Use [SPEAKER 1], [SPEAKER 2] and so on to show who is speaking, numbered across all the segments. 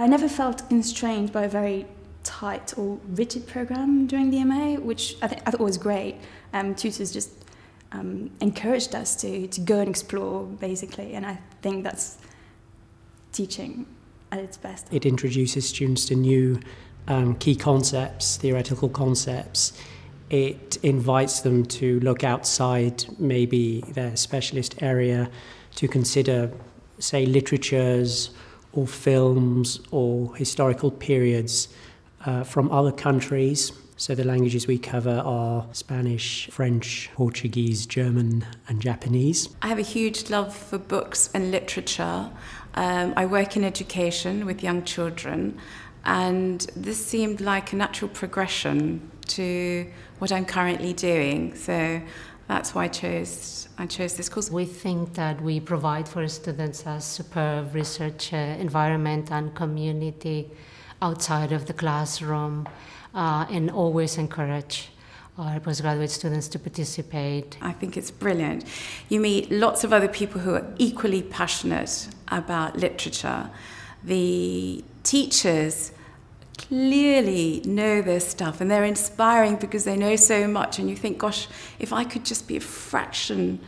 [SPEAKER 1] I never felt constrained by a very tight or rigid program during the MA, which I, th- I thought was great. Um, tutors just um, encouraged us to, to go and explore, basically, and I think that's teaching at its best.
[SPEAKER 2] It introduces students to new um, key concepts, theoretical concepts. It invites them to look outside maybe their specialist area to consider, say, literatures or films or historical periods uh, from other countries. So the languages we cover are Spanish, French, Portuguese, German, and Japanese.
[SPEAKER 3] I have a huge love for books and literature. Um, I work in education with young children, and this seemed like a natural progression to what I'm currently doing. So that's why I chose I chose this course.
[SPEAKER 4] We think that we provide for students a superb research uh, environment and community outside of the classroom, uh, and always encourage our postgraduate students to participate.
[SPEAKER 3] I think it's brilliant. You meet lots of other people who are equally passionate about literature. The teachers clearly know their stuff and they're inspiring because they know so much and you think gosh if i could just be a fraction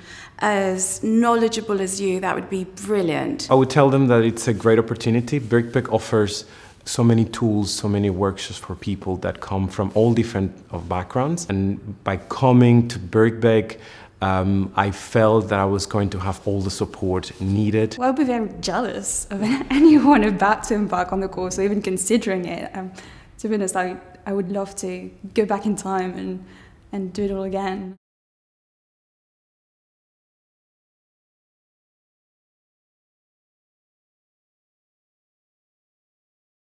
[SPEAKER 3] as knowledgeable as you that would be brilliant.
[SPEAKER 5] I would tell them that it's a great opportunity. Birkbeck offers so many tools so many workshops for people that come from all different of backgrounds. And by coming to birkbeck um, I felt that I was going to have all the support needed.
[SPEAKER 1] Well, I would be very jealous of anyone about to embark on the course or even considering it. Um, to be honest, I, I would love to go back in time and, and do it all again.